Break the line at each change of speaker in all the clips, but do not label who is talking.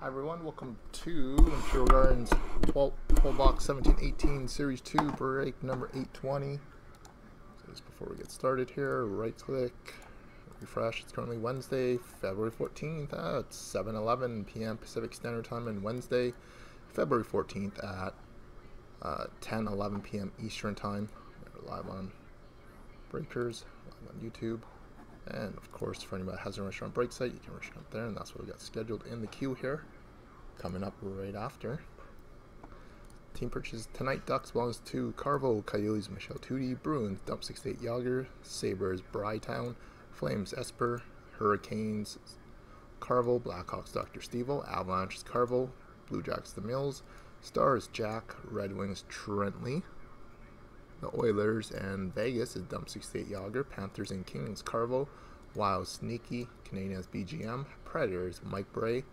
Hi everyone, welcome to Imperial Gardens 12, 12 box 1718 Series 2 break number 820. So just before we get started here, right click, refresh. It's currently Wednesday, February 14th at 7.11 p.m. Pacific Standard Time and Wednesday, February 14th at uh, 10.11 p.m. Eastern Time. We're live on Breakers, live on YouTube. And of course, for anybody that has a restaurant break site, you can restaurant there, and that's what we got scheduled in the queue here. Coming up right after. Team purchases tonight Ducks belongs to Carvo, Coyotes, Michelle Tootie, Bruins, Dump 68 Yager, Sabres, Brytown, Flames, Esper, Hurricanes, Carvo, Blackhawks, Dr. Stevo, Avalanche, Carvo, Blue Jacks, The Mills, Stars, Jack, Red Wings, Trentley, the Oilers and Vegas is Dump 68 Yager, Panthers and Kings Carvo, Wild Sneaky, Canadiens BGM, Predators Mike Bray,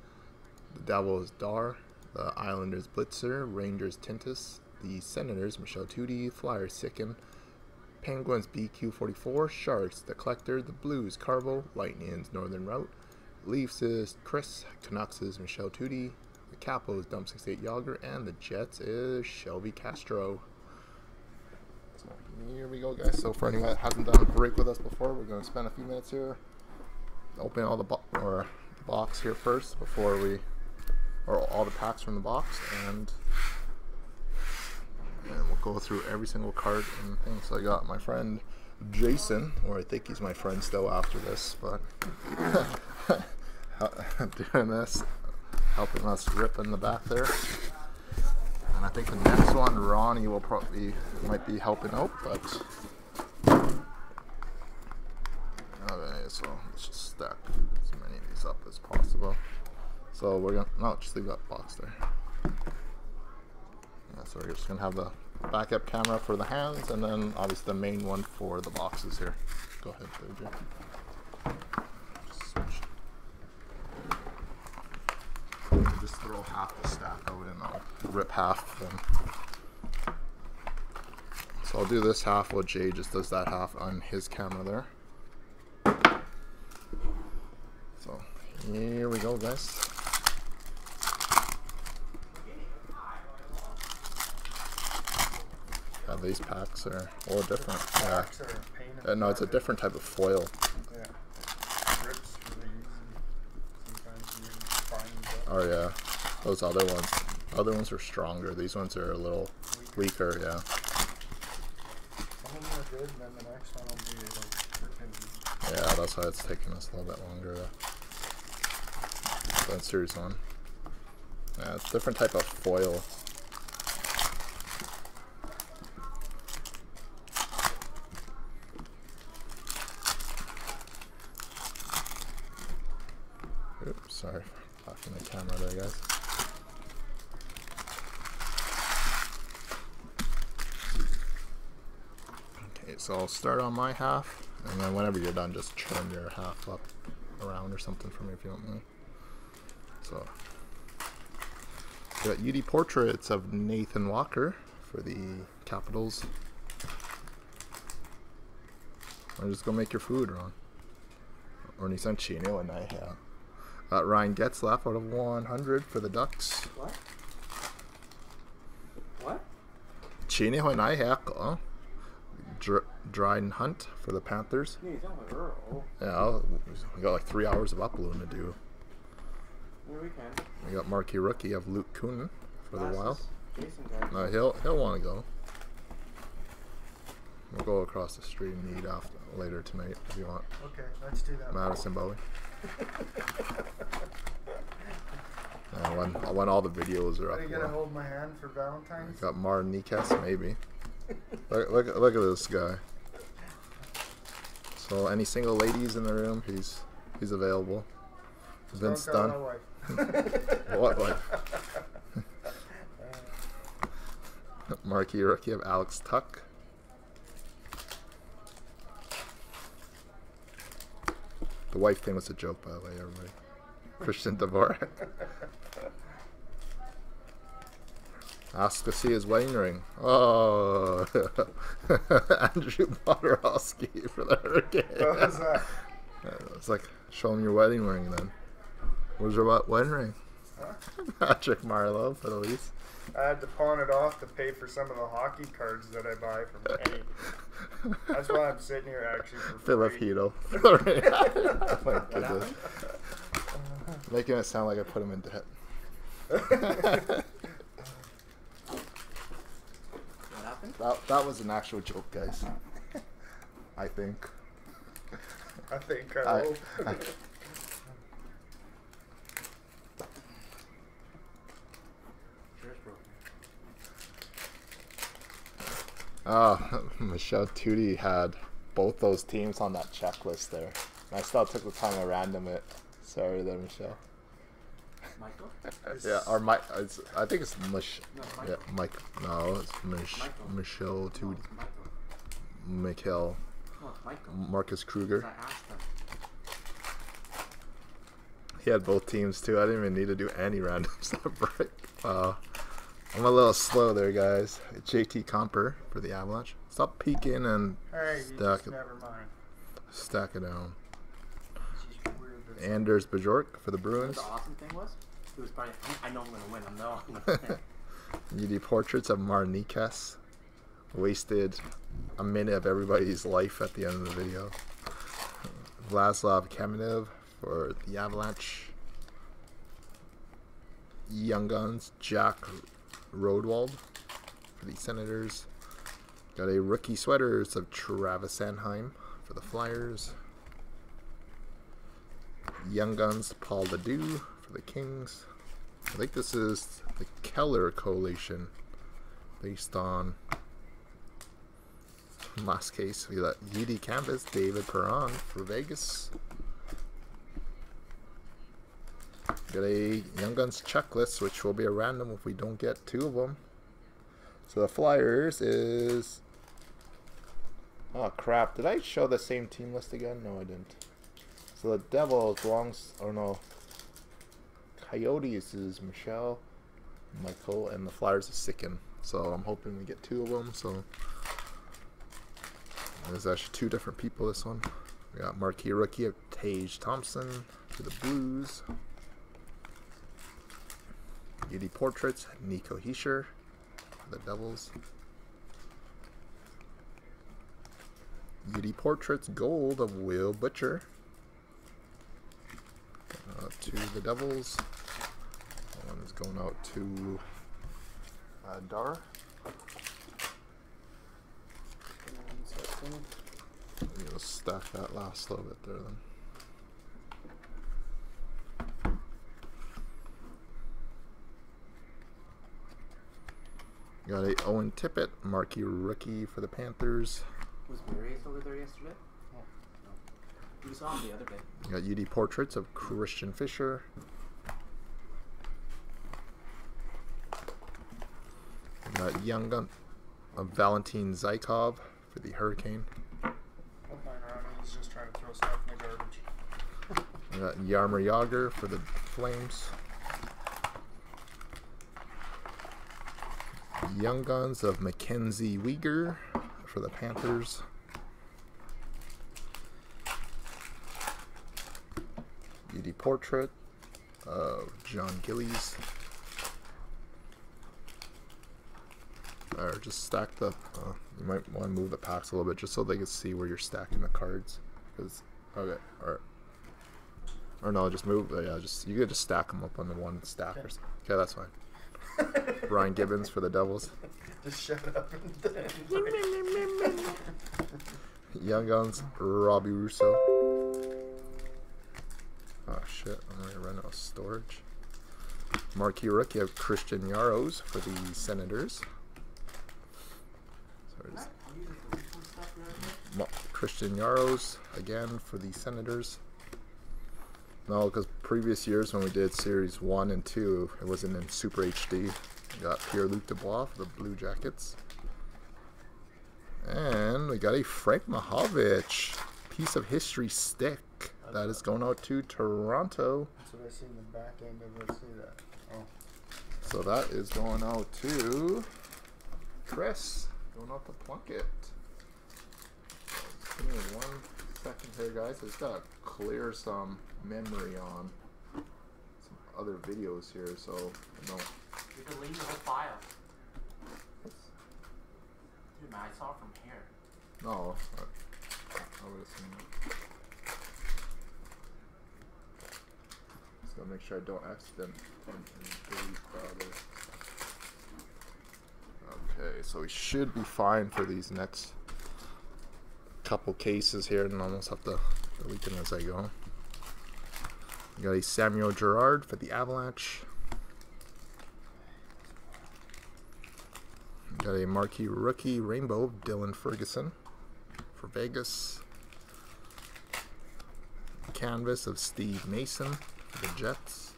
the Devils Dar, the Islanders Blitzer, Rangers Tintus, the Senators Michelle Tootie, Flyers Sicken, Penguins BQ44, Sharks The Collector, the Blues Carvo, Lightning's Northern Route, Leafs is Chris, Canucks is Michelle Tootie, the Capos Dump 68 Yager, and the Jets is Shelby Castro. Here we go, guys. So for anyone that hasn't done a break with us before, we're going to spend a few minutes here, open all the bo- or the box here first before we, or all the packs from the box, and and we'll go through every single card and thing. So I got my friend Jason, or I think he's my friend still after this, but doing this, helping us rip in the back there. I think the next one, Ronnie will probably might be helping out, but okay. So let's just stack as many of these up as possible. So we're gonna no, just leave that box there. Yeah, so we're just gonna have the backup camera for the hands, and then obviously the main one for the boxes here. Go ahead, Doja. Just switch. Just throw half the stack out and I'll rip half then. So I'll do this half while Jay just does that half on his camera there. So here we go guys. Yeah, these packs are all different. Yeah.
Packs are pain
Uh, no, it's a different type of foil.
Yeah.
Oh yeah, those other ones. Other ones are stronger. These ones are a little weaker. Yeah.
some of them are good, and then the next one will be like freaking.
Yeah, that's why it's taking us a little bit longer series one. Yeah, it's a different type of foil. Oops, sorry for blocking the camera there, guys. Okay, so I'll start on my half, and then whenever you're done, just turn your half up around or something for me if you don't mind. So, got UD portraits of Nathan Walker for the Capitals. Or just go make your food, Ron. Or Nissan Chino and I have. Uh, Ryan Getzlaf out of 100 for the Ducks.
What? What?
Chino and I have. Uh, Dr- Dryden Hunt for the Panthers.
Yeah, you're talking about
Yeah, I'll- we got like three hours of uploading to do.
Yeah, we can.
We got marquee rookie of Luke Kunin for the Wild.
Glasses. Jason got
No, he'll he'll want to go. We'll go across the street and eat after later tonight if you want.
Okay, let's do that.
Madison Bowey. Yeah, when when all the videos are
Are
up.
you gonna hold my hand for Valentine's?
Got Martin Necas, maybe. Look, look, look at this guy. So any single ladies in the room, he's he's available. Vince
Don't tell
Dunn.
my wife.
What like marquee rookie of Alex Tuch. The wife thing was a joke, by the way, everybody. Christian Dvorak. Asked to see his wedding ring. Oh, Andrew Poturalski for the Hurricane.
What was that?
It's like, show him your wedding ring then. Where's your wed- wedding ring?
Huh?
Patrick Marleau for the Leafs.
I had to pawn it off to pay for some of the hockey cards that I buy from Penny. That's why I'm sitting here actually for.
Hito. oh my goodness. Making it sound like I put him in debt.
What happened?
That, that was an actual joke, guys. I think.
I think I
I- Oh, Michelle Tootie had both those teams on that checklist there. And I still took the time to random it. Sorry there, Michelle.
Michael?
Yeah, or Mike. It's, I think it's Mich.
No,
Yeah, Mike. No, it's Mich,
Michael.
Michelle
No, Michael.
Mikhail.
No, it's Michael.
Marcus
'Cause
Kruger.
I asked him.
He had both teams too. I didn't even need to do any randoms that break. Wow. I'm a little slow there, guys. JT Compher for the Avalanche. Stop peeking and
Hey, you
stack it,
never mind.
stack it down.
It's just weird that-
Anders Bjork for the Bruins.
the awesome thing was? It was probably, I know I'm going to win. I know I'm going to win.
UD portraits of Marnikas. Wasted a minute of everybody's life at the end of the video. Vladislav Kamenev for the Avalanche. Young Guns, Jack Rodewald for the Senators. Got a rookie sweaters of Travis Sanheim for the Flyers. Young Guns, Paul LaDue for the Kings. I think this is the Keller Coalition based on last case. We got UD Canvas, David Perron for Vegas. Got a Young Guns checklist, which will be a random if we don't get two of them. So the Flyers is. Oh crap! Did I show the same team list again? No, I didn't. So the Devils belongs. Or oh no. Coyotes is Michelle, Michael, and the Flyers is Sicken. So I'm hoping we get two of them. So there's actually two different people. This one. We got marquee rookie of Tage Thompson for the Blues. UD Portraits, Nico Hischier for the Devils. UD Portraits Gold of Will Butcher uh, to the Devils. That one is going out to uh, Dar. We'll stack that last little bit there then. Got a Owen Tippett, marquee rookie for the Panthers.
Was Marius over there yesterday? No. We saw him the other day.
Got UD portraits of Christian Fischer. Got Young Gun of Valentin Zykov for the Hurricane.
I'm playing around and he's just trying to throw stuff in the garbage.
We got Jaromir Jagr for the Flames. Young Guns of Mackenzie Weegar for the Panthers. UD Portrait of Jon Gillies. Or just stack the. Uh, you might want to move the packs a little bit just so they can see where you're stacking the cards. Cause okay, alright. Or no, just move. uh, Yeah, just you could just stack them up on the one stack. Or
Okay.
s- okay, that's fine. Ryan Gibbons for the Devils.
Just shut up and
Young Guns, Robbie Russo. Oh shit, I'm gonna run out of storage. Marquee rookie of Christian Jaros for the Senators. Mo- Christian Jaros again for the Senators. No, because previous years when we did series one and two, it wasn't in Super HD. We got Pierre Luc Dubois for the Blue Jackets. And we got a Frank Mahovlich piece of history stick that is going out to Toronto.
That's what I see in the back end of it. See that? Oh.
So that is going out to Chris. Going out to Plunkett. Give me one second here, guys. I just gotta clear some memory on some other videos here, so I don't.
You're deleting the whole file. Dude, man, I saw it from here.
No, I, I would have seen it. Gotta make sure I don't accident delete the other. Okay, so we should be fine for these next couple cases here, and almost have to delete them as I go. We got a Samuel Girard for the Avalanche. We got a marquee rookie rainbow Dylan Ferguson for Vegas. Canvas of Steve Mason the Jets.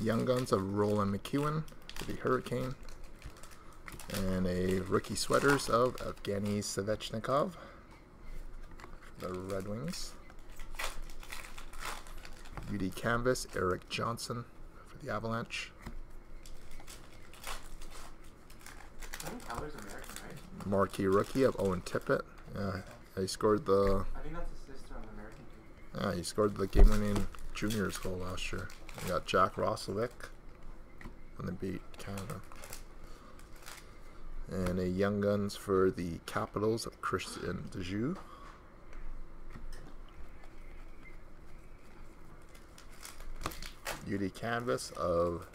Young Guns of Roland McKeown for the Hurricane. And a rookie sweaters of Evgeny Svechnikov for the Red Wings. UD Canvas, Erik Johnson for the Avalanche.
I think Tyler's American, right?
Marquee rookie of Owen Tippett. Yeah, he scored the
I think that's his sister on the American team.
Yeah, he scored the game-winning juniors goal last year. We got Jack Roslovic when they beat Canada. And a Young Guns for the Capitals of Christian Djoos. UD Canvas of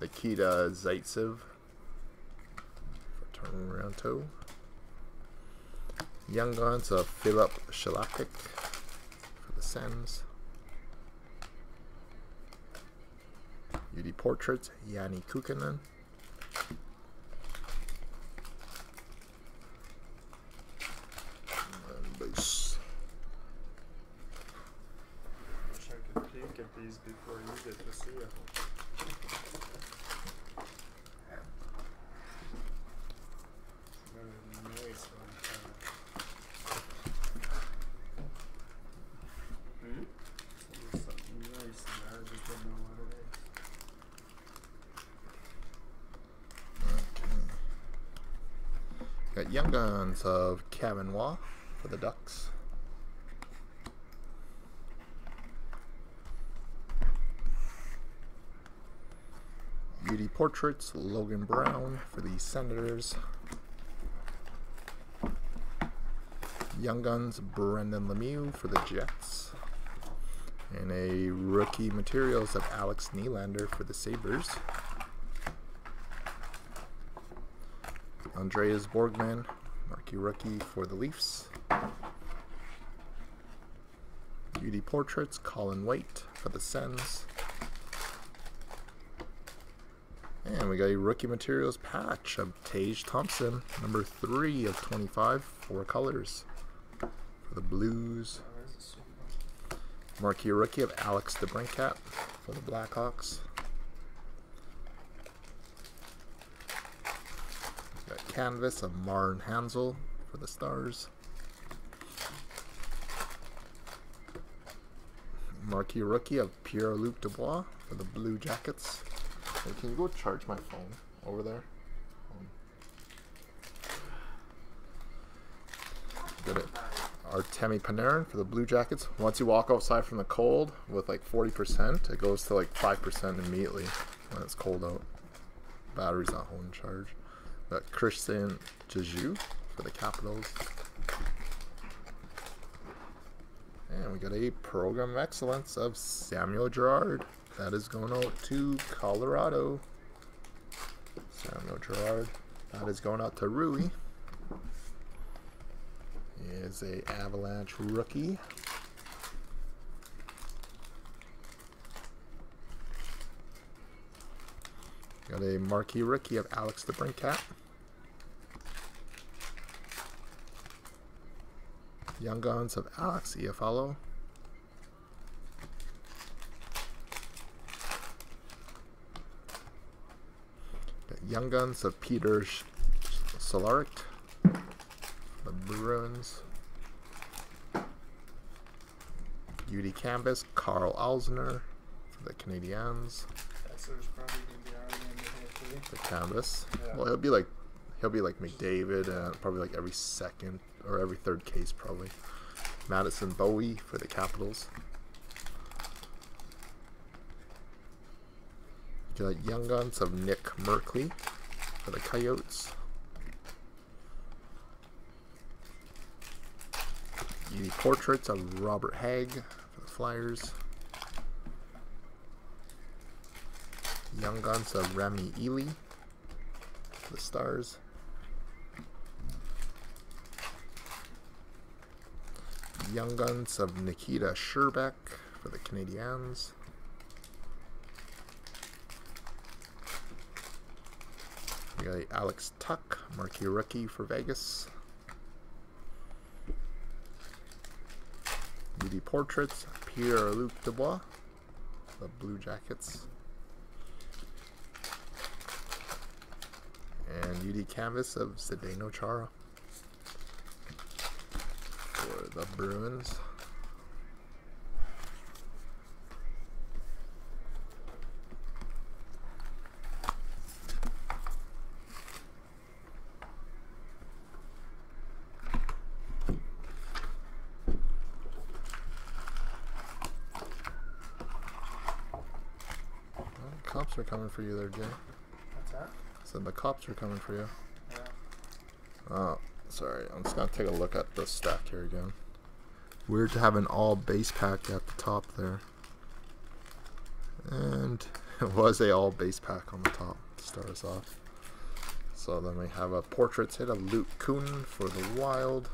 Nikita Zaitsev for Toronto. Young Guns of Filip Chlapik Sens. UD Portraits, Yanni Kukkonen. And base.
Wish I could peek at these before you get to see it. Nice one.
Hmm?
There's something nice in there. I just don't know what it is.
Got Young Guns of Kevin Waugh for the Ducks. UD Portraits, Logan Brown for the Senators. Young Guns, Brendan Lemieux for the Jets. And a rookie materials of Alex Nylander for the Sabres. Andreas Borgman, marquee rookie for the Leafs. UD Portraits, Colin White for the Sens. And we got a rookie materials patch of Tage Thompson, number 3 of 25, four colors for the Blues. Marquee rookie of Alex DeBrincat for the Blackhawks. Got canvas of Marn Hanzal for the Stars. Marquee rookie of Pierre Luc Dubois for the Blue Jackets. Hey, can you go charge my phone over there? Um, it. Artemi Panarin for the Blue Jackets. Once you walk outside from the cold with like 40%, it goes to like 5% immediately when it's cold out. Battery's not holding charge. Got Christian Jeju for the Capitals. And we got a program of excellence of Samuel Gerard. That is going out to Colorado. Samuel Girard. That is going out to Rui. He is a Avalanche rookie. Got a marquee rookie of Alex DeBrincat. Young Guns of Alex Iafallo. Young Guns of Peter Cehlarik. The Bruins. UD Canvas, Carl Alzner for the Canadiens.
Kessler's probably gonna be out in the hopefully.
The canvas.
Yeah.
Well, he'll be like he'll be like McDavid, uh, probably like every second or every third case, probably. Madison Bowey for the Capitals. Got Young Guns of Nick Merkley for the Coyotes. The portraits of Robert Hagg for the Flyers. Young Guns of Remi Elie for the Stars. Young Guns of Nikita Scherbak for the Canadiens. Alex Tuch, marquee rookie for Vegas. UD Portraits, Pierre-Luc Dubois, the Blue Jackets. And UD Canvas of Zdeno Chara for the Bruins. Well, cops are coming for you there, Jay.
What's that?
Said the cops are coming for you.
Yeah.
Oh, sorry. I'm just gonna take a look at the stack here again. Weird to have an all base pack at the top there. And it was a all base pack on the top to start us off. So then we have a portraits hit of Luke Kuhn for the Wild.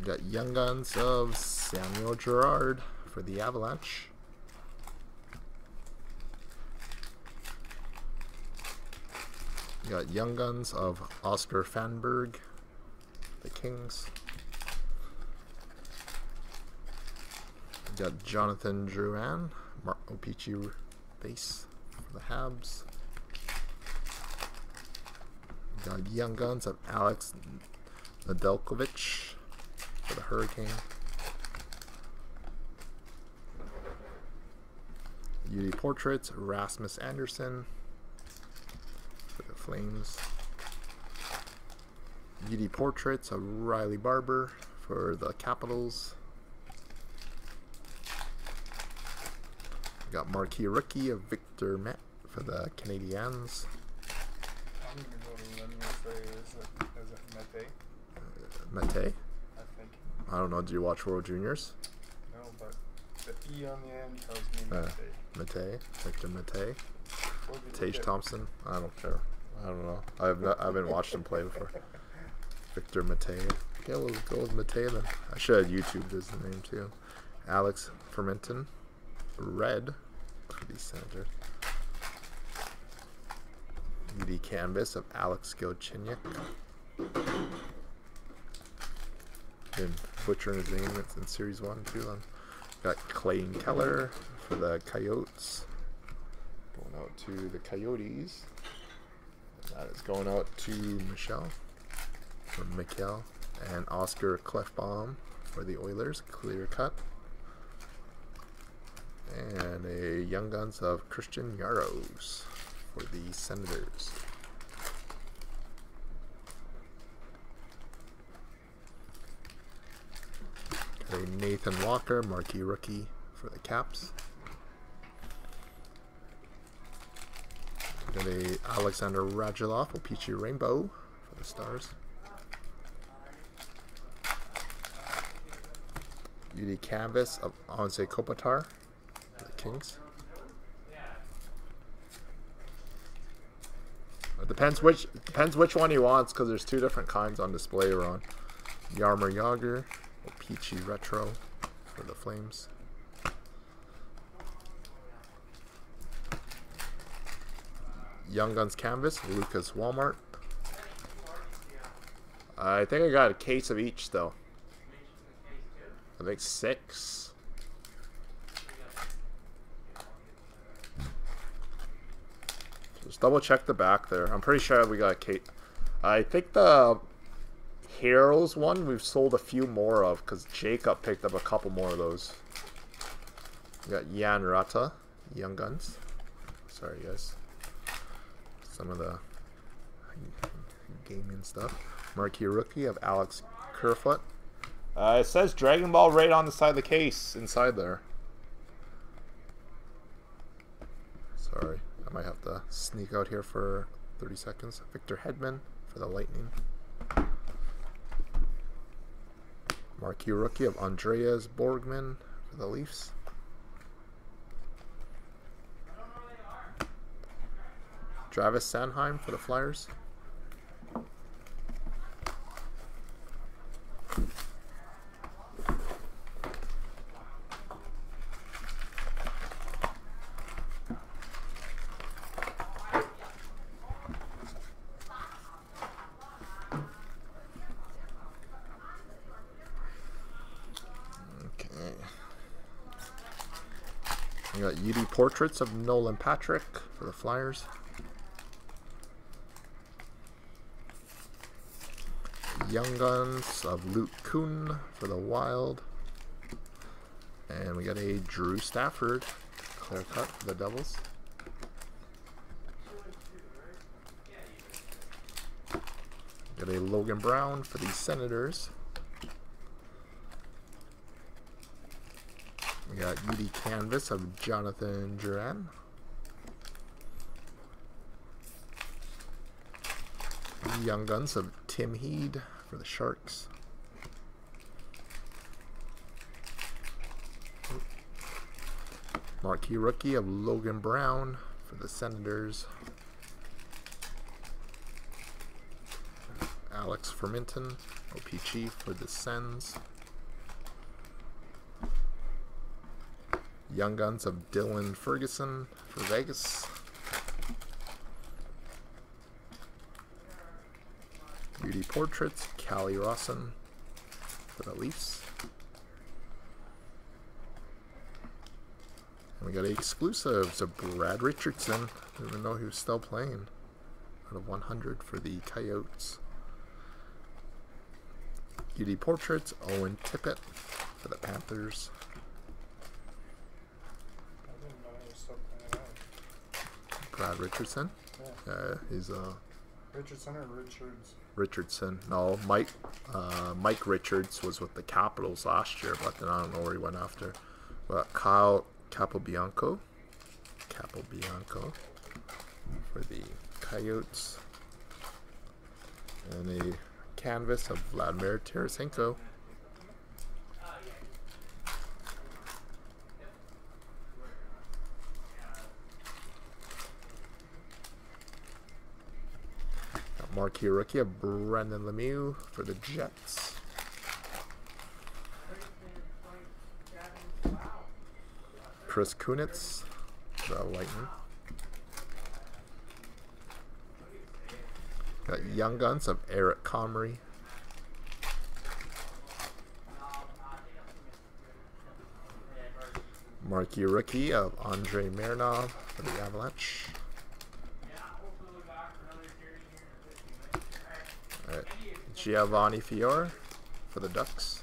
We got Young Guns of Samuel Girard for the Avalanche. We got Young Guns of Oscar Fanberg, the Kings. We got Jonathan Drouin, Mar- O-Pee-Chee base for the Habs. We got Young Guns of Alex Nedeljkovic for the Hurricane. UD Portraits, Rasmus Andersson for the Flames. UD Portraits of Riley Barber for the Capitals. We got Marquee Rookie of Victor Met for the Canadiens.
I'm gonna go to and say, is it, is it Mete?
Uh, Mete.
I think.
I don't know. Do you watch World Juniors?
The E on the end tells me
Uh.
Mete.
Victor.
What
Tage? Thompson. I don't care. I don't know. I've not, I haven't watched him play before. Victor Mate. Okay, we'll go with Mate then. I should have YouTubed his name too. Alex Formenton. Red. The center. UD Canvas of Alex Gilchinyuk. Been butchering his name. It's in Series 1 too. Then. Got Clayton Keller for the Coyotes. Going out to the Coyotes. That is going out to Michelle from Mikkel and Oscar Klefbom for the Oilers, clear cut. And a Young Guns of Christian Jaros for the Senators. A Nathan Walker, marquee rookie for the Caps. Got a Alexander Radulov, O-Pee-Chee Rainbow for the Stars. UD Canvas of Anze Kopitar for the Kings. It depends which depends which one he wants because there's two different kinds on display around. Jaromir Jagr, Peachy Retro for the Flames. Young Guns Canvas, Lucas Wallmark. I think I got a case of each though. I think six. Just double check the back there. I'm pretty sure we got a case. I think the Heroes one we've sold a few more of because Jacob picked up a couple more of those. We got Jan Rutta, Young Guns. Sorry guys. Some of the gaming stuff. Marquee rookie of Alex Kerfoot Uh, it says Dragon Ball right on the side of the case, inside there. Sorry, I might have to sneak out here for 30 seconds. Victor Hedman for the Lightning. Marquee rookie of Andreas Borgman for the Leafs. Travis Sanheim for the Flyers. Okay. We got UD portraits of Nolan Patrick for the Flyers. Young Guns of Luke Kuhn for the Wild. And we got a Drew Stafford clear cut for the Devils. Got a Logan Brown for the Senators. UD Canvas of Jonathan Drouin. Young Guns of Tim Heed for the Sharks. Marquee rookie of Logan Brown for the Senators. Alex Formenton, OPG for the Sens. Young Guns of Dylan Ferguson for Vegas. UD Portraits, Calle Rosen for the Leafs. And we got exclusives of Brad Richardson. Even know he was still playing. Out of 100 for the Coyotes. UD Portraits, Owen Tippett for the Panthers.
I didn't know he was still playing out.
Brad Richardson.
Yeah.
Uh, he's uh,
Richardson or Richards?
Richardson. No, Mike uh, Mike Richards was with the Capitals last year, but then I don't know where he went after. But Kyle Capobianco, Capobianco for the Coyotes, and a canvas of Vladimir Tarasenko. Marquee rookie of Brendan Lemieux for the Jets. Chris Kunitz, the Lightning. Got Young Guns of Eric Comrie. Marquee rookie of Andre Mironov for the Avalanche. Alright, Giovanni Fiore for the Ducks.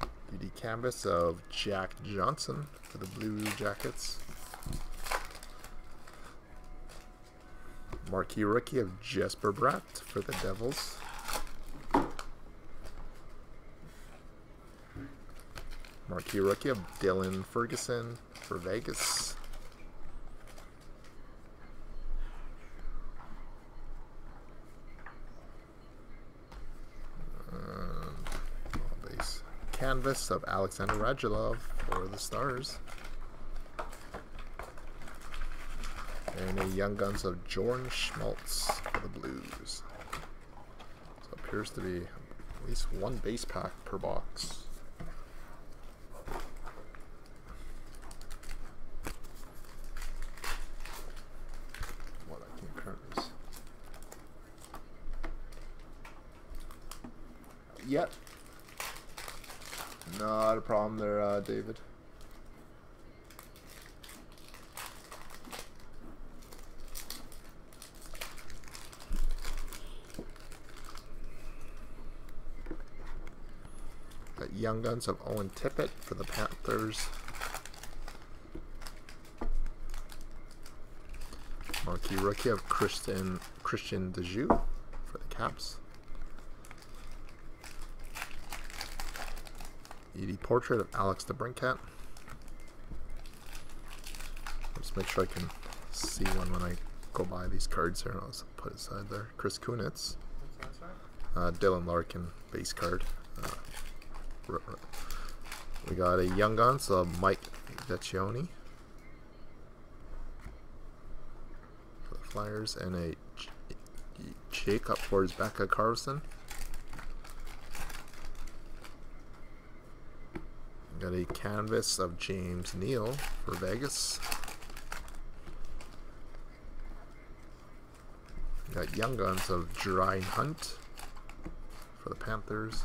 UD canvas of Jack Johnson for the Blue Jackets. Marquee rookie of Jesper Bratt for the Devils. Marquee rookie of Dylan Ferguson for Vegas. Um, all base canvas of Alexander Radulov for the Stars. And a Young Guns of Jordan Schmaltz for the Blues. So appears to be at least one base pack per box. What I can currently s- Yep. A there, uh, David. Got Young Guns of Owen Tippett for the Panthers. Marquee rookie of Christian Christian Dejoux for the Caps. UD portrait of Alex the. Just make sure I can see one when I go by these cards here. I'll put it aside there. Chris Kunitz, uh, Dylan Larkin base card. Uh, we got a Young Guns of Mike Vecchione for the Flyers, and a Jakob Forsbacka Karlsson. Got a canvas of James Neal for Vegas. Got Young Guns of Dry Hunt for the Panthers.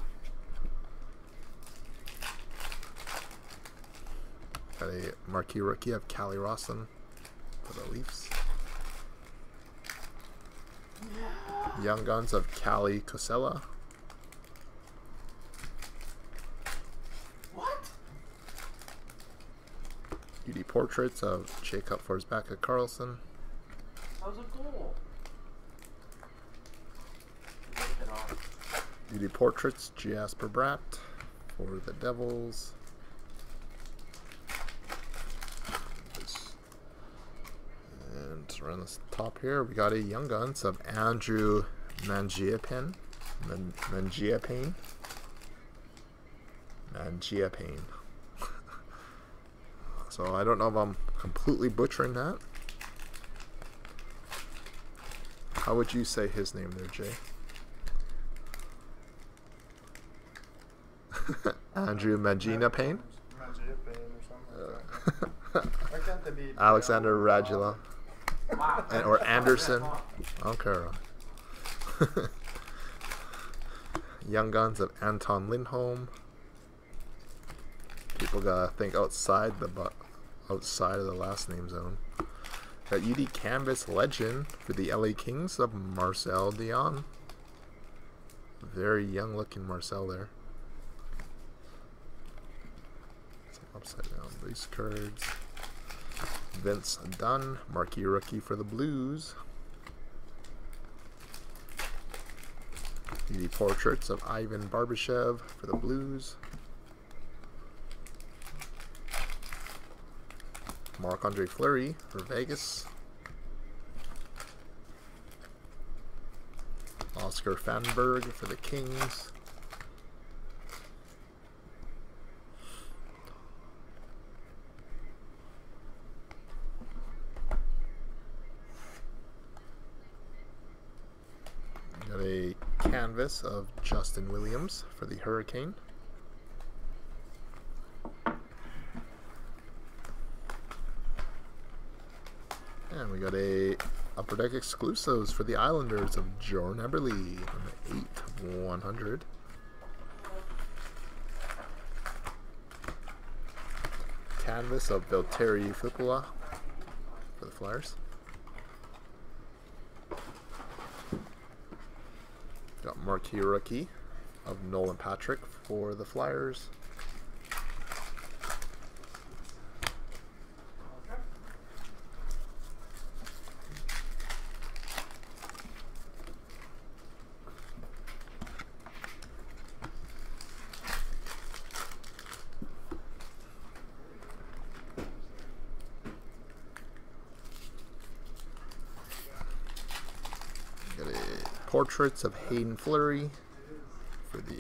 Got a marquee rookie of Calle Rosen for the Leafs. Young Guns of Kalle Kossila.
What?
UD Portraits of Jakob Forsbacka Karlsson.
That was a goal. Lift it off.
UD Portraits Jesper Bratt for the Devils. And around the top here, we got a Young Guns of Andrew Mangiapane. Man- Mangiapane. Mangiapane. So I don't know if I'm completely butchering that. How would you say his name there, Jay? Andrew Magina Payne?
Magia Payne or something like that. Why can't they
Alexander? Radula. And- or Anderson. Okay. Young Guns of Anton Lindholm. People gotta think outside the bu- outside of the last name zone. Got UD Canvas Legend for the LA Kings of Marcel Dionne. Very young looking Marcel there. Upside down base cards. Vince Dunn, marquee rookie for the Blues. The portraits of Ivan Barbashev for the Blues. Marc Andre Fleury for Vegas. Oscar Fanberg for the Kings. Got a canvas of Justin Williams for the Hurricane. And we got a Upper Deck exclusives for the Islanders of Jordan Eberle, number 8 100. Canvas of Valtteri Filppula for the Flyers. Got marquee rookie of Nolan Patrick for the Flyers. Got a portraits of Haydn Fleury for the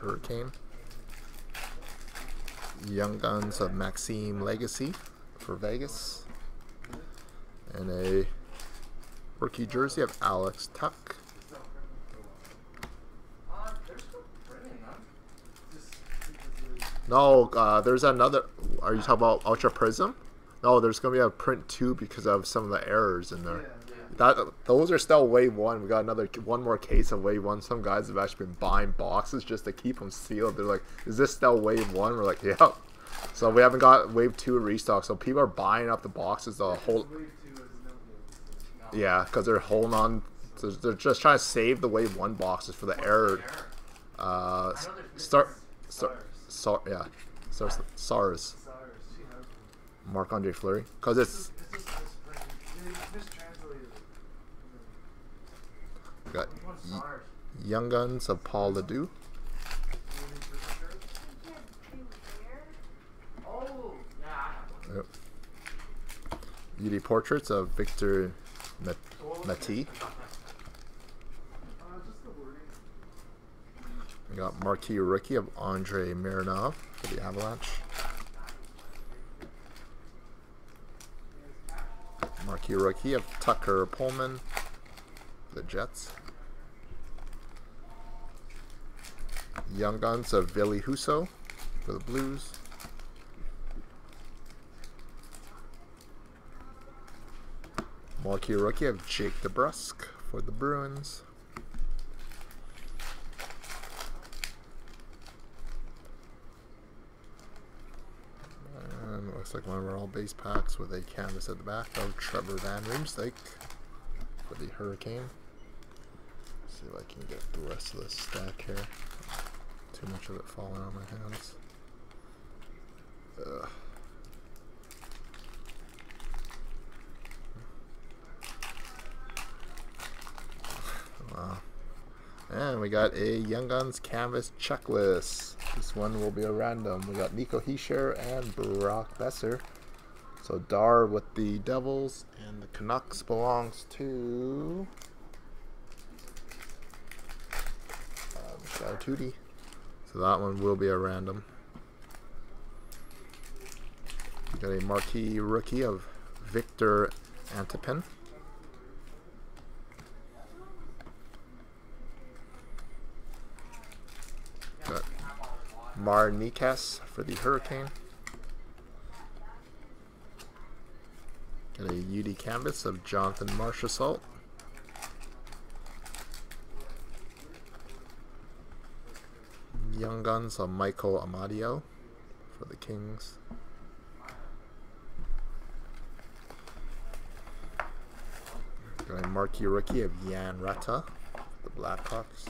Hurricane. Young Guns of Maxime Lagacé for Vegas. And a rookie jersey of Alex
Tuch.
No, uh, there's another. Are you talking about Ultra Prism? No, there's gonna be a print two because of some of the errors in there. That those are still wave one. We got another one more case of wave one. Some guys have actually been buying boxes just to keep them sealed. They're like, "Is this still wave one?" We're like, "Yep." So we haven't got wave two restock. So people are buying up the boxes. The whole yeah, because they're holding on. They're, they're just trying to save the wave one boxes for the error. Uh,
there's
start, start, yeah, SARS, SARS. Marc Andre Fleury, because it's We got Young Guns of Paul LaDue. Yep. UD Portraits of Victor
Mat
Mati. We got Marquee Rookie of Andre Marinov for the Avalanche. Marquee Rookie of Tucker Poolman the Jets. Young Guns of Billy Huso for the Blues. Marquee rookie of Jake DeBrusk for the Bruins. And looks like one of our all base packs with a canvas at the back of Trevor Van Riemsdyk for the Hurricane. see if I can get the rest of this stack here. Too much of it falling on my hands. Ugh. Wow. And we got a Young Guns canvas checklist. This one will be a random. We got Nico Hischier and Brock Boeser. So Dar with the Devils and the Canucks belongs to uh, Tootie. So that one will be a random. We got a marquee rookie of Victor Antipin. Got Martin Necas for the Hurricane. Got a UD canvas of Jonathan Marchessault. Young Guns of Michael Amadio for the Kings. Marquee rookie of Jan Rutta, the Blackhawks.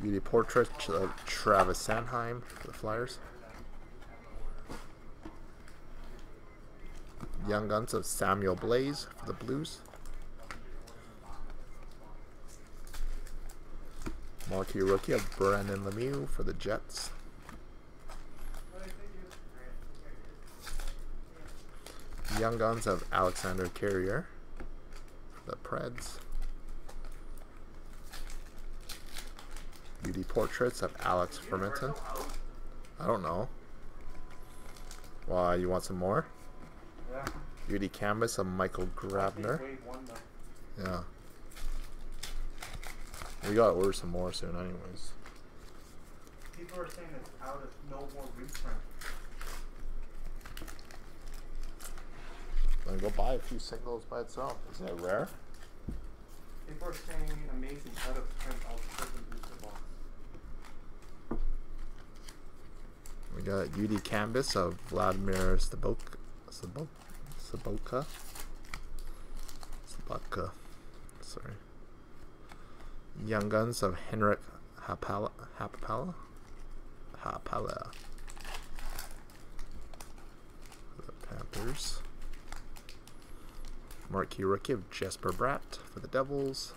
Beauty portrait of Travis Sanheim for the Flyers. Young Guns of Samuel Blais for the Blues. Marquee rookie of Brendan Lemieux for the Jets. Young Guns of Alexandre Carrier for the Preds. Beauty portraits of Alex Formenton. I don't know. Why, you want some more? Beauty canvas of Michael Grabner.
Wave one though.
Yeah. We gotta order some more soon, anyways.
People are saying it's out of no more reprint.
Then go buy a few singles by itself. Isn't it rare?
People are saying amazing out of print the Prism booster box.
We got UD canvas of Vladimir Stabok, Stabok, Saboka. Saboka. Sorry. Young Guns of Henrik Haapala. Haapala? Haapala. The Panthers. Marquee rookie of Jesper Bratt for the Devils.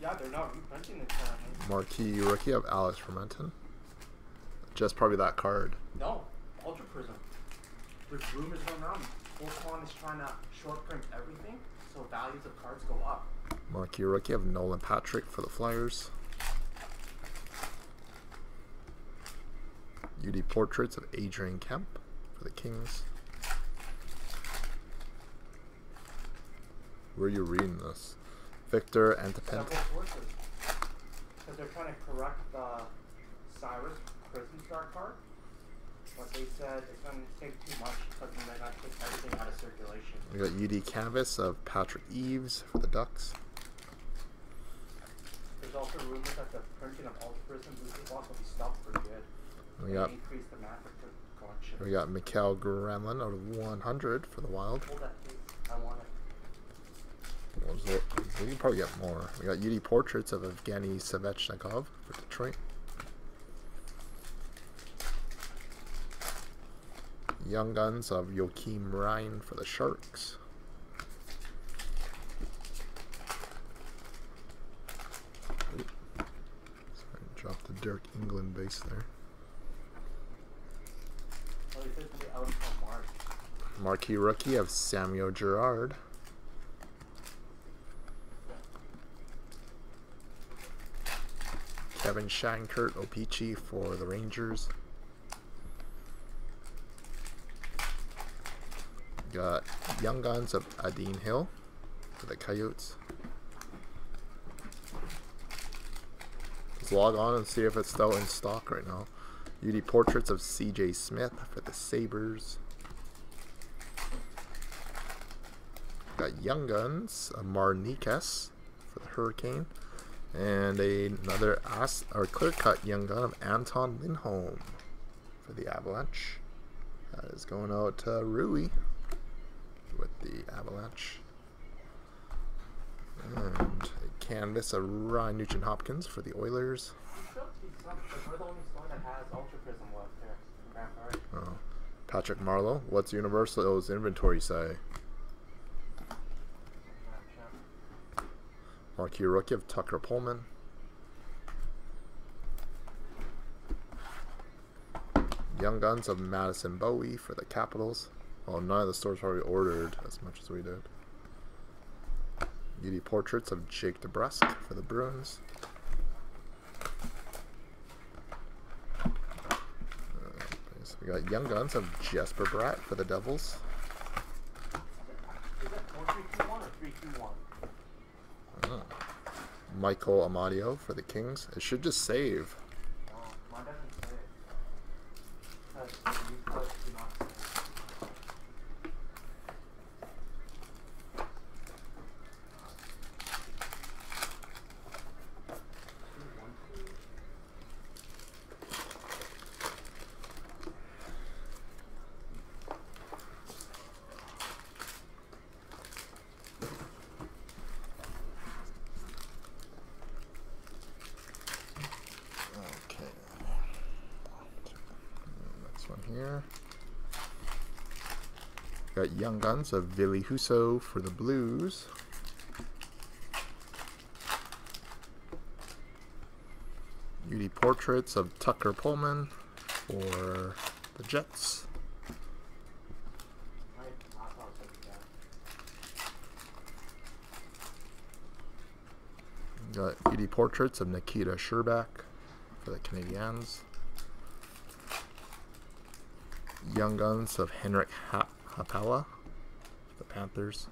Yeah, they're not reprinting it currently.
Marquee rookie of Alex Formenton. Just probably that card.
No, Ultra Prism. There's rumors going around. Volcon is trying to short print everything, so values of cards go up.
Marquee rookie of Nolan Patrick for the Flyers. UD portraits of Adrian Kempe for the Kings. Where are you reading this? Victor Antipent.
Several. Because they're trying to correct the Cyrus Prism Star card. But they said it's going to take too much because then they're going to take everything out of circulation.
We got UD canvas of Patrick Eaves for the Ducks.
There's also rumors that the printing of Ultra Prism Booster Box will be stopped for good.
We got
increase the map of the collection.
we got Mikael Granlund out of 100 for the Wild.
Hold that please. I want it.
What was it? We can probably get more. We got UD portraits of Evgeny Svechnikov for Detroit. Young Guns of Joakim Ryan for the Sharks. Sorry, dropped the Dirk England base there.
Well, he said to be out until March.
Marquee rookie of Samuel Girard. Kevin Shattenkirk O-Pee-Chee for the Rangers. Got Young Guns of Adin Hill for the Coyotes. Let's log on and see if it's still in stock right now. UD Portraits of CJ Smith for the Sabres. Got Young Guns of Martin Necas for the Hurricane. And another as, or clear cut Young Gun of Anton Lindholm for the Avalanche. That is going out to Rui the Avalanche. And a canvas of Ryan Nugent Hopkins for the Oilers. Oh. Patrick Marleau. What's Universal's inventory say? Marquee rookie of Tucker Poolman. Young Guns of Madison Bowey for the Capitals. Well, none of the stores probably ordered as much as we did. UD Portraits of Jake DeBrusk for the Bruins. Uh, so we got Young Guns of Jesper Bratt for the Devils.
Is it 4321 or 321?
Oh. Michael Amadio for the Kings. It should just save.
No, mine doesn't say it. Because you put do not save. Two, one, two.
Okay. Next one here. Got Guns of Billy Huso for the Blues. UD Portraits of Tucker Poolman for the Jets. Got UD Portraits of Nikita Scherbak for the Canadiens. Young Guns of Henrik ha- Haapala Panthers.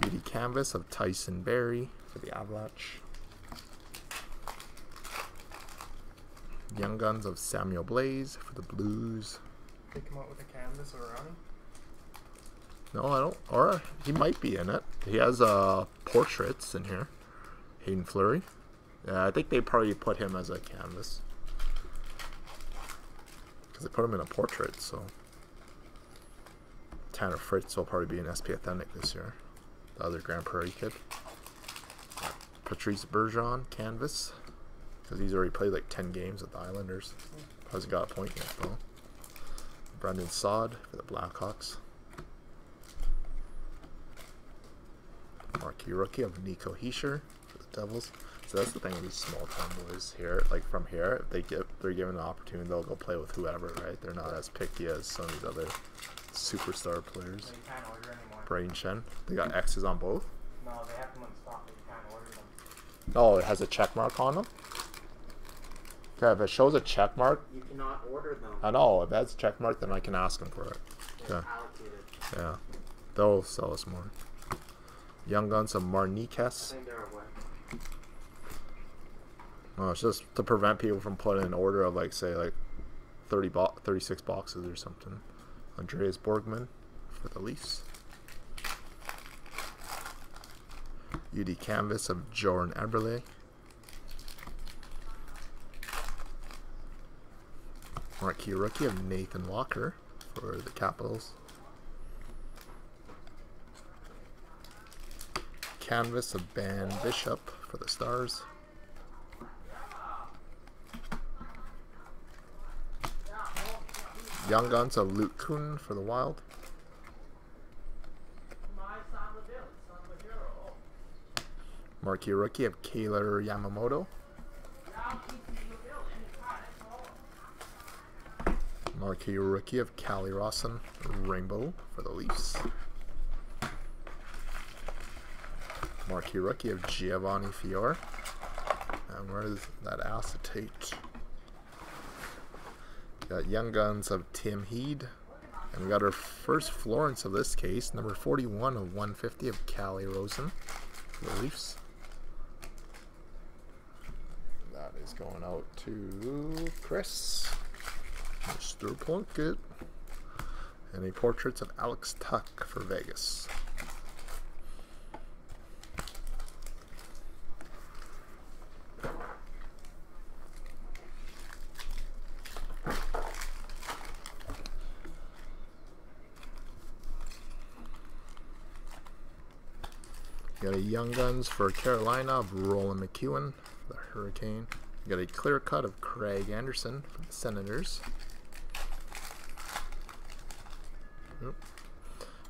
Beauty Canvas of Tyson Barrie for the Avalanche. Young Guns of Samuel Blais for the Blues.
They come out with a canvas or Ronnie.
No, I don't. Or he might be in it. He has uh portraits in here. Haydn Fleury. Yeah, I think they probably put him as a canvas because they put him in a portrait. So Tanner Fritz will probably be an SP Authentic this year. The other Grande Prairie kid. Patrice Bergeron canvas because he's already played like ten games with the Islanders. Hasn't got a point yet though. Brandon Saad for the Blackhawks. Marquee rookie of Nico Hischier for the Devils. So that's the thing with these small town boys here. Like from here, they get they're given the opportunity, they'll go play with whoever, right? They're not as picky as some of these other superstar players.
So you can't order anymore.
Brain Shen. They got X's on both.
No, they have them in stock, but you can't order them.
Oh, it has a check mark on them. Okay, if it shows a check mark,
You cannot order them.
I know if it has a check mark, then I can ask them for it. Okay.
allocated.
Yeah, they'll sell us more. Young Guns of
I
Marnikas.
think they're away.
Oh, it's just to prevent people from putting an order of like say like 30 bo- 36 boxes or something. Andreas Borgman for the Leafs. UD Canvas of Jordan Eberle. Marquee rookie of Nathan Walker for the Capitals. Canvas of Ben Bishop for the Stars. Young Guns of Luke Kunin for the Wild. Marquee rookie of Kailer Yamamoto. Marquee rookie of Calle Rosen, Rainbow for the Leafs. Marquee rookie of Giovanni Fiore. And where is that acetate? Got Young Guns of Tim Heed. And we got our first Florence of this case, number 41 of 150 of Calle Rosen the Leafs. That is going out to Chris. Mr. Plunkett. And a portraits of Alex Tuch for Vegas. Young Guns for Carolina of Roland McKeown the Hurricane. Got a clear cut of Craig Anderson for the Senators.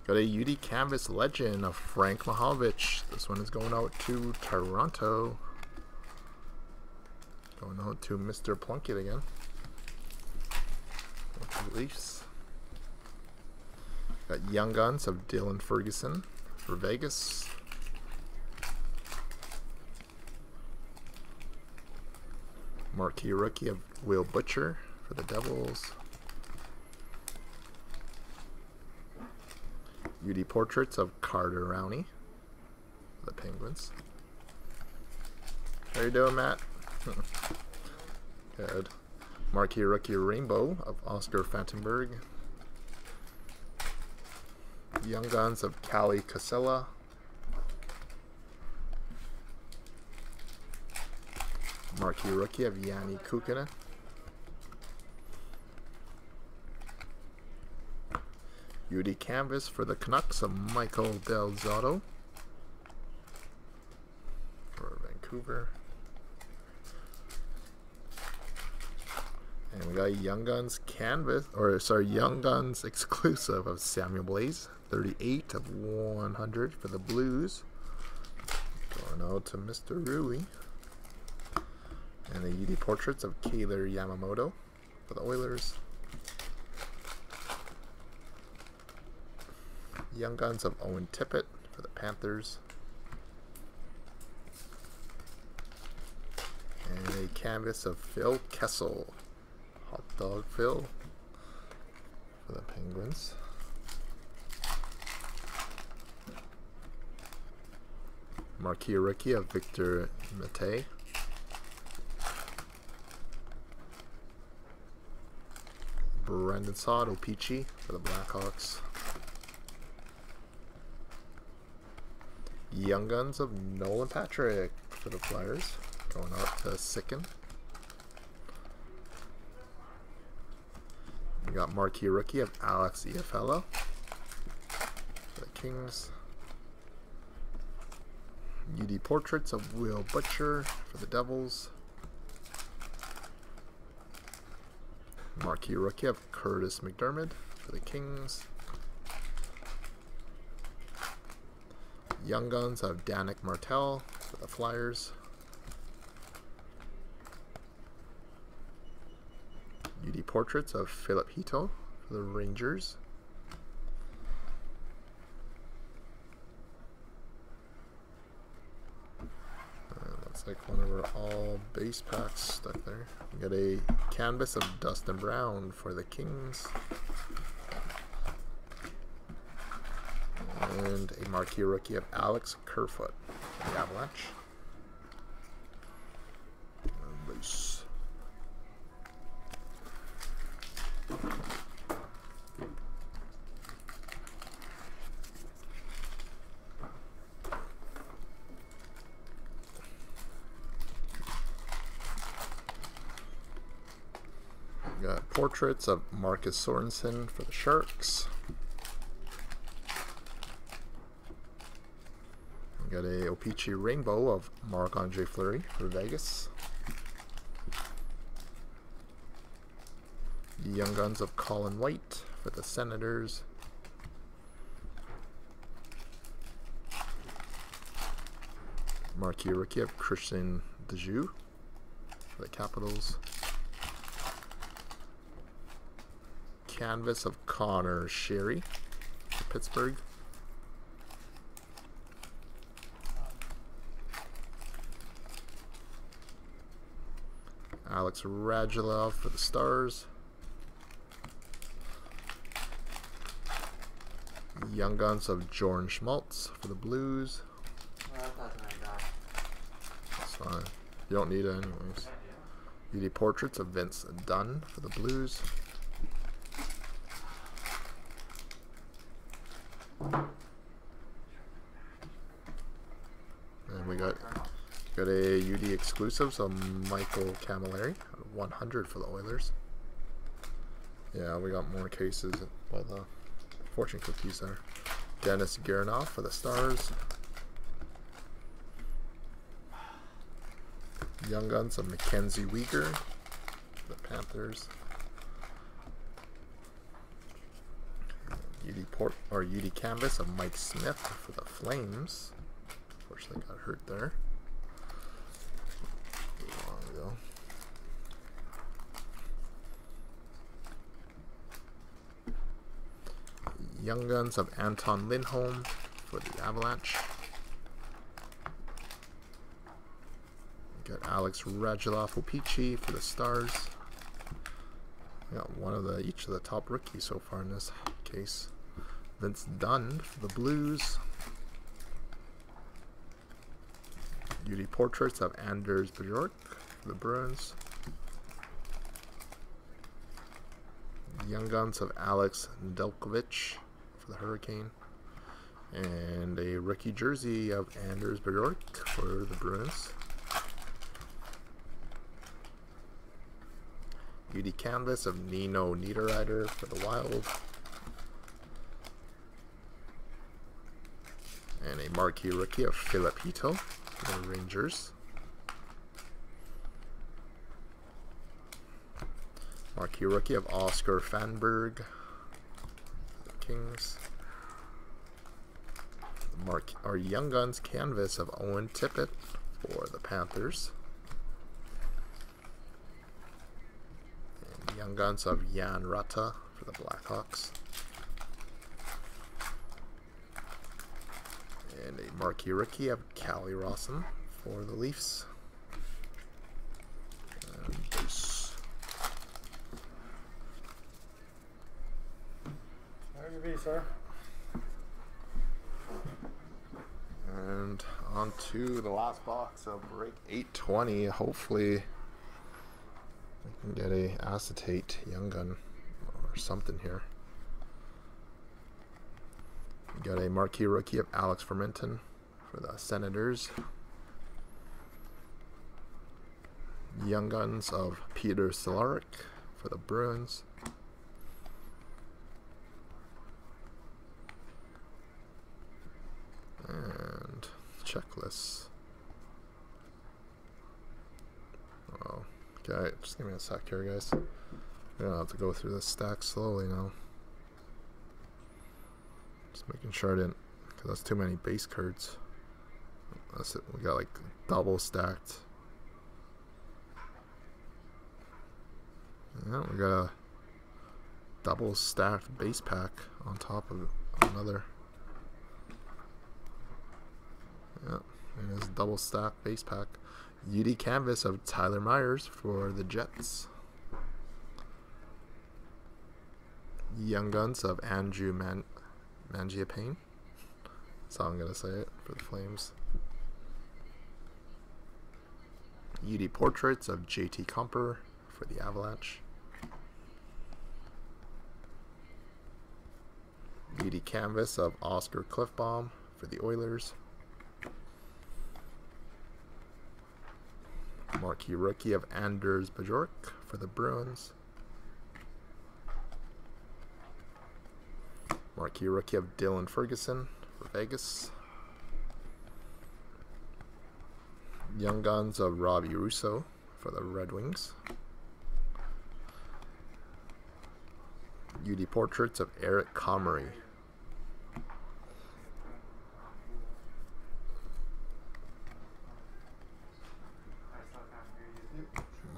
Got a UD Canvas Legend of Frank Mahovlich. This one is going out to Toronto. Going out to Mr. Plunkett again. Leafs. Got Young Guns of Dylan Ferguson for Vegas. Marquee rookie of Will Butcher for the Devils. UD portraits of Carter Rowney the Penguins. How you doing, Matt? Good. Marquee rookie Rainbow of Oscar Fantenberg. Young Guns of Kalle Kossila. Marquee rookie of Janne Kuokkanen. UD canvas for the Canucks of Michael Del Zotto for Vancouver. And we got Young Guns canvas, or sorry, Young Guns exclusive of Samuel Blais, 38 of 100 for the Blues. Going out to Mr. Rui. And the UD portraits of Kailer Yamamoto for the Oilers. Young Guns of Owen Tippett for the Panthers. And a canvas of Phil Kessel. Hot Dog Phil for the Penguins. Marquee rookie of Victor Mete. Brandon Saad, O-Pee-Chee for the Blackhawks. Young Guns of Nolan Patrick for the Flyers. Going out to Sicken. We got Marquee Rookie of Alex Iafallo for the Kings. UD Portraits of Will Butcher for the Devils. Marquee Rookie of Curtis McDermott for the Kings. Young Guns of Danick Martel for the Flyers. UD Portraits of Filip Chytil for the Rangers. Uh, looks like one of our all base packs stuck there. We got a canvas of Dustin Brown for the Kings. and a marquee rookie of Alex Kerfoot the Avalanche. Base. Got portraits of Marcus Sorensen for the Sharks. We Got a O-Pee-Chee Rainbow of Marc-Andre Fleury for Vegas. The Young Guns of Colin White for the Senators. Rookie of Christian Djoos for the Capitals. Canvas of Conor Sheary Pittsburgh. Alex Radulov for the Stars. Young Guns of Jordan Schmaltz for the Blues.
Well, that doesn't really matter.
That's fine. You don't need it anyways. UD Portraits of Vince Dunn for the Blues. And we got got a UD exclusive, so Michael Camilleri, 100 for the Oilers. Yeah, we got more cases by the fortune cookies there. Denis Gurianov for the Stars. Young Guns of Mackenzie for the Panthers. UD Port or UD Canvas of Mike Smith for the Flames. Unfortunately got hurt there. Young Guns of Anton Lindholm for the Avalanche. Got Alex Radulov O-Pee-Chee for the Stars. We got one of the each of the top rookies so far in this case. Vince Dunn for the Blues. UD Portraits of Anders Bjork for the Bruins. Young Guns of Alex Delkovich for the Hurricane. And a rookie jersey of Anders Bjork for the Bruins. UD Canvas of Nino Niederreiter for the Wild. And a marquee rookie of for the Rangers. Marquee rookie of Oscar Fanberg the Kings. Mark our Young Guns canvas of Owen Tippett for the Panthers. And Young Guns of Jan Rutta for the Blackhawks. And a marquee rookie of Calle Rosen for the Leafs. And.
There you be, sir.
And on to the last box of break 820. Hopefully, we can get a acetate young gun or something here. We got a marquee rookie of Alex Formenton for the Senators. Young Guns of Peter Cehlarik for the Bruins. And checklists. Oh, okay. Just give me a sec here, guys. We're gonna have to go through this stack slowly now. Making sure I didn't, because that's too many base cards. That's it. We got like double stacked. Yeah, we got a double stacked base pack on top of another. Yeah, it is double stacked base pack. UD canvas of Tyler Myers for the Jets. Young Guns of Andrew Man Mangiapane. That's how I'm gonna say it for the Flames. UD portraits of JT Compher for the Avalanche. UD canvas of Oscar Klefbom for the Oilers. Marquee rookie of Anders Bjork for the Bruins. Marquee rookie of Dylan Ferguson for Vegas. Young Guns of Robbie Russo for the Red Wings. UD Portraits of Eric Comrie.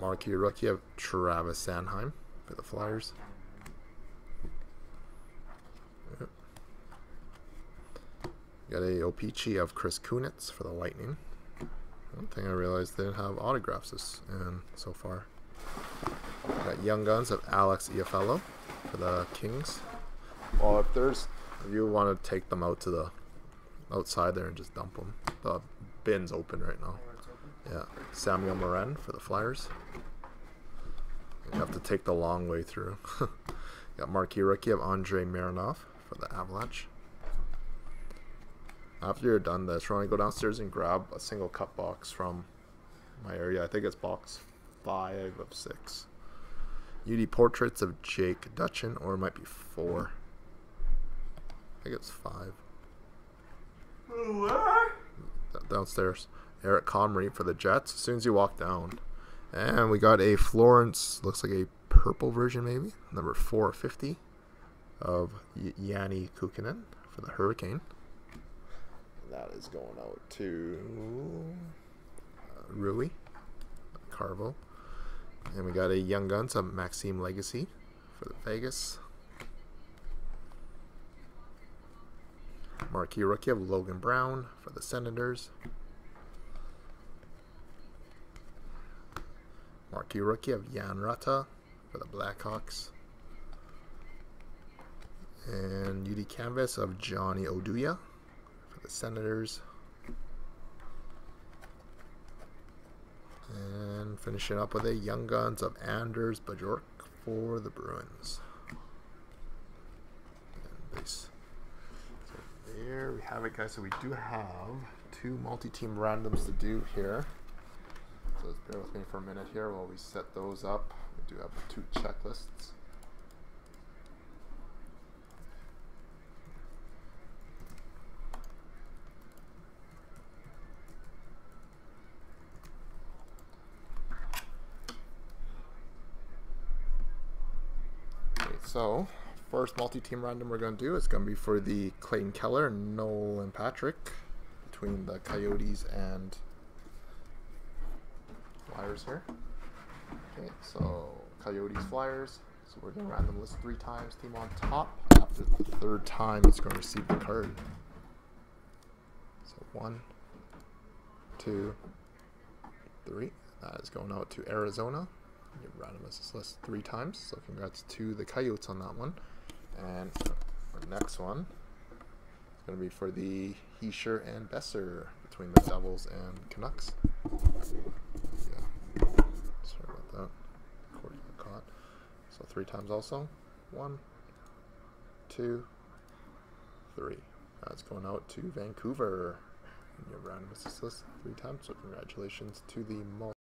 Marquee rookie of Travis Sanheim for the Flyers. Got a O-Pee-Chee of Chris Kunitz for the Lightning. One thing I realized they didn't have autographs this and so far. Got Young Guns of Alex Iafallo for the Kings. Well, if there's, if you want to take them out to the outside there and just dump them, the bin's open right now. Yeah, Samuel Morin for the Flyers. You have to take the long way through. Got Marquee rookie of Andrei Mironov for the Avalanche. After you're done this, we're to go downstairs and grab a single cut box from my area. I think it's box five of six. UD portraits of Jake Dutchin, or it might be four. I think it's five. D- downstairs. Eric Comrie for the Jets. As soon as you walk down, and we got a Florence. Looks like a purple version, maybe number four fifty of y- Janne Kuokkanen for the Hurricane. That is going out to uh, Rui Carvo, and we got a Young Guns of Maxime Lagacé for the Vegas. Marquee rookie of Logan Brown for the Senators. Marquee rookie of Jan Rutta for the Blackhawks. And UD canvas of Johnny Oduya the Senators. And finishing up with a Young Guns of Anders Bjork for the Bruins. So there we have it, guys. So we do have two multi-team randoms to do here. So just bear with me for a minute here while we set those up. We do have two checklists. Okay, so first multi-team random we're going to do is going to be for the Clayton Keller, Nolan Patrick between the Coyotes and Flyers here. Okay, so Coyotes Flyers. So we're going to random list three times. Team on top. After the third time, it's going to receive the card. So one, two, three. That is going out to Arizona. Random list three times. So congrats to the Coyotes on that one. And next one is going to be for the Hischier and Boeser between the Devils and Canucks. Yeah. Sorry about that. Cord caught. So three times also. One, two, three. That's going out to Vancouver. Assist list three times. So congratulations to the.